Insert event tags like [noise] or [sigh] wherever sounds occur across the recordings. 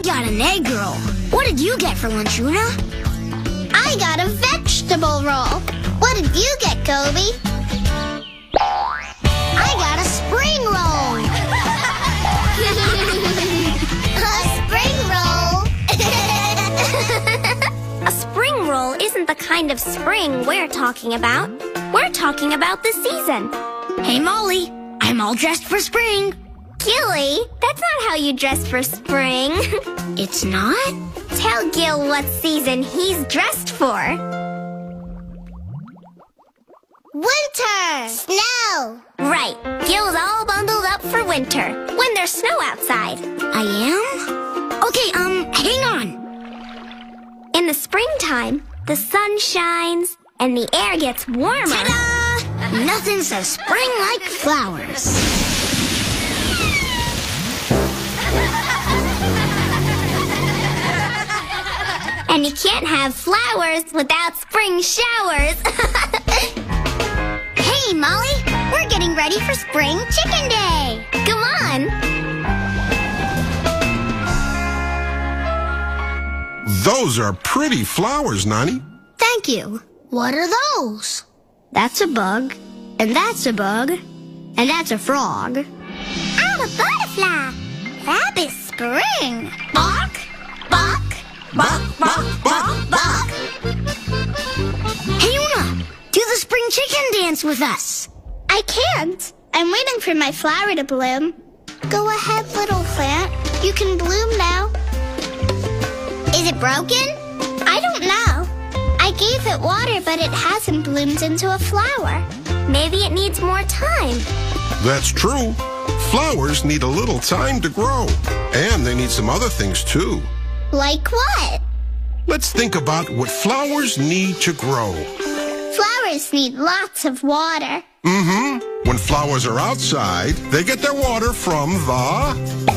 I got an egg roll. What did you get for lunch, Oona? I got a vegetable roll. What did you get, Goby? I got a spring roll. [laughs] a spring roll. [laughs] A spring roll isn't the kind of spring we're talking about. We're talking about the season. Hey, Molly, I'm all dressed for spring. Gilly, that's not how you dress for spring. [laughs] It's not? Tell Gil what season he's dressed for. Winter. Snow. Right, Gil's all bundled up for winter, when there's snow outside. I am? Okay, um, hang on. In the springtime, the sun shines and the air gets warmer. Ta-da! Nothing says spring like flowers. And you can't have flowers without spring showers. [laughs] hey, Molly, we're getting ready for Spring Chicken Day. Come on. Those are pretty flowers, Nonny. Thank you. What are those? That's a bug, and that's a bug, and that's a frog. I'm a butterfly. That is spring. Bark, bark, bark, bark, bark, bark. Hey, Oona, do the spring chicken dance with us. I can't. I'm waiting for my flower to bloom. Go ahead, little plant. You can bloom now. Is it broken? I don't know. I gave it water, but it hasn't bloomed into a flower. Maybe it needs more time. That's true. Flowers need a little time to grow. And they need some other things too. Like what? Let's think about what flowers need to grow. Flowers need lots of water. Mm-hmm. When flowers are outside, they get their water from the...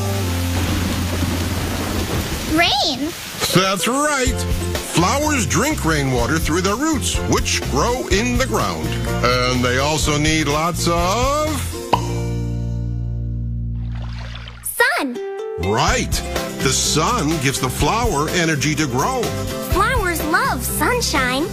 Rain. That's right. Flowers drink rainwater through their roots, which grow in the ground. And they also need lots of... Sun. Right. The sun gives the flower energy to grow. Flowers love sunshine.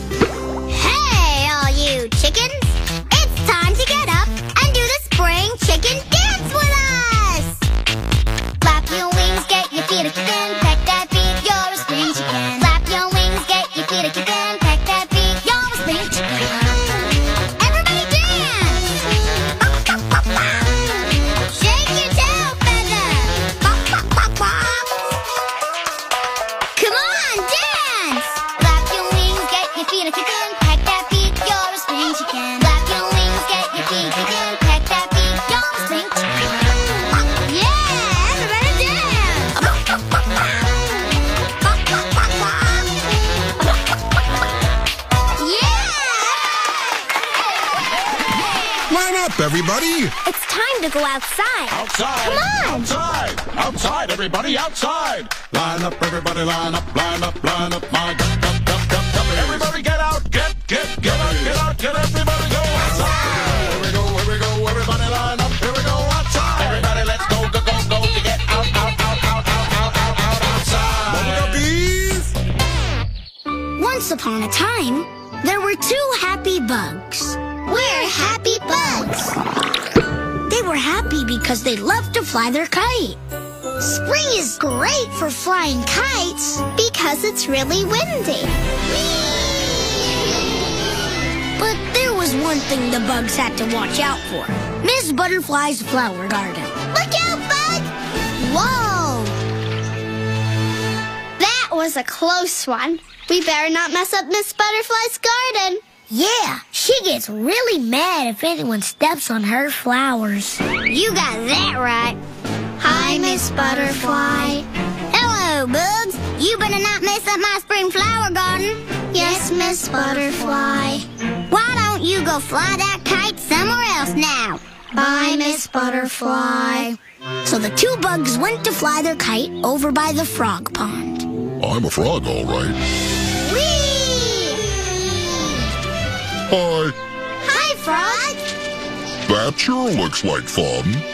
Everybody. It's time to go outside. Outside! Come on! Outside! Outside, everybody, outside! Line up, everybody, line up, line up, line up, my duck, duck, duck, duck, duck. Everybody get out, get, get, get out, get out, get everybody go outside! Here we go, here we go, everybody line up, here we go outside! Everybody, let's go, go, go, go, to get out, out, out, out, out, out, out, out, outside! Bees. Once upon a time, there were two happy bugs. We're happy bugs! They were happy because they loved to fly their kite. Spring is great for flying kites because it's really windy. But there was one thing the bugs had to watch out for. Miss Butterfly's flower garden. Look out, bug! Whoa! That was a close one. We better not mess up Miss Butterfly's garden. Yeah, she gets really mad if anyone steps on her flowers. You got that right. Hi, Miss Butterfly. Hello, bugs. You better not mess up my spring flower garden. Yes, Miss Butterfly. Why don't you go fly that kite somewhere else now? Bye, Miss Butterfly. So the two bugs went to fly their kite over by the frog pond. I'm a frog, all right. Hi. Hi, Frog. That sure looks like fun.